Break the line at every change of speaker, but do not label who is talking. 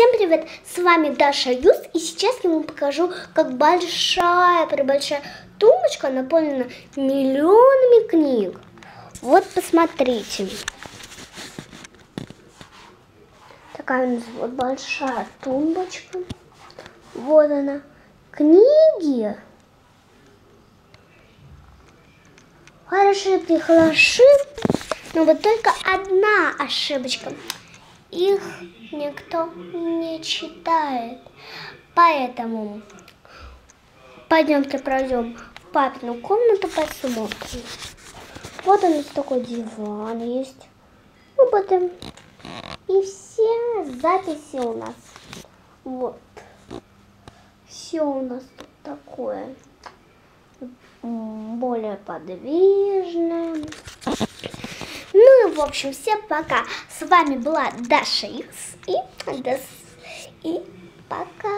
Всем привет, с вами Даша Юс, и сейчас я вам покажу, как большая, пребольшая тумбочка наполнена миллионами книг. Вот посмотрите. Такая у нас вот большая тумбочка. Вот она. Книги. Хороши, хороши. Но вот только одна ошибочка их никто не читает. Поэтому пойдемте пройдем в папину комнату, посмотрим. Вот у нас такой диван есть. Роботы. И все записи у нас. Вот. Все у нас тут такое более подвижное. В общем, всем пока. С вами была Даша Юс и, и пока.